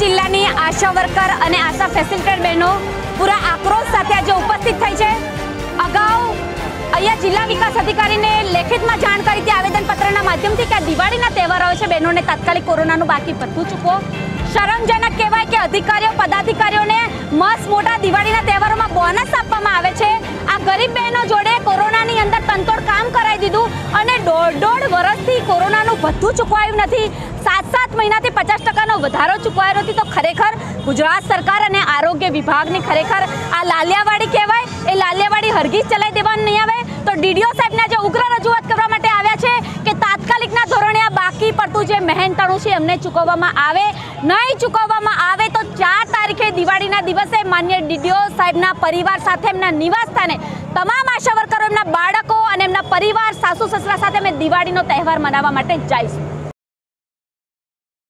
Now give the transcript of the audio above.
જિલ્લાની આશા વર્કર અને આશા ફેસિલિટેટર બહેનો પૂરા આક્રોશ સાથે આજે ઉપસ્થિત થઈ છે. અગાઉ અહીંયા જિલ્લા વિકાસ અધિકારીને લેખિતમાં જાણ કરી હતી. આવેદનપત્રના માધ્યમથી કે આ દિવાળીના તહેવાર આવે છે. બહેનોને તાત્કાલિક કોરોનાનું બાકી ભથ્થું ચૂકવો. શરમજનક કહેવાય કે અધિકારીઓ, પદાધિકારીઓને મસ્ત મોટા દિવાળીના તહેવારોમાં બોનસ આપવામાં આવે છે. આ ગરીબ બહેનો જોડે કોરોનાની અંદર તંતોડ કામ કરાવી દીધું અને દોઢ દોઢ વર્ષથી કોરોનાનું ભથ્થું ચૂકવાયું નથી. સાત મહિનાથી પચાસ ટકાનો વધારો ચૂકવાયો નથી, તો ખરેખર ગુજરાત સરકાર અને આરોગ્ય વિભાગની ખરેખર આ લાલિયાવાડી કહેવાય, એ લાલિયાવાડી હરગીજ ચલાવી દેવાનું નહીં આવે. તો ડીડીઓ સાહેબને જે ઉગ્ર રજૂઆત કરવા માટે આવ્યા છે કે તાત્કાલિકના ધોરણે આ બાકી પડતું જે મહેનતાણું છે એમને ચૂકવવામાં આવે, નહીં ચૂકવવામાં આવે તો ચાર તારીખે દિવાળીના દિવસે માન્ય ડીડીઓ સાહેબના પરિવાર સાથે એમના નિવાસ સ્થાને તમામ આશા વર્કરો એમના બાળકો અને એમના પરિવાર, સાસુ, સસરા સાથે અમે દિવાળીનો તહેવાર મનાવવા માટે જઈશું.